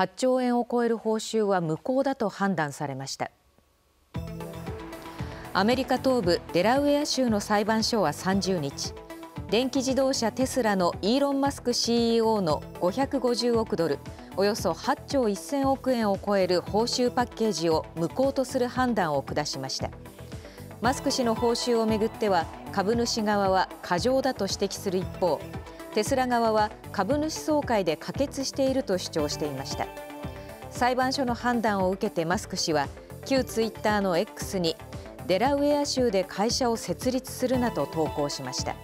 8兆円を超える報酬は無効だと判断されました。アメリカ東部デラウェア州の裁判所は30日電気自動車テスラのイーロン・マスク CEO の550億ドルおよそ8兆1000億円を超える報酬パッケージを無効とする判断を下しました。マスク氏の報酬をめぐっては株主側は過剰だと指摘する一方テスラ側は株主総会で可決していると主張していました裁判所の判断を受けてマスク氏は旧ツイッターの X にデラウェア州で会社を設立するなと投稿しました。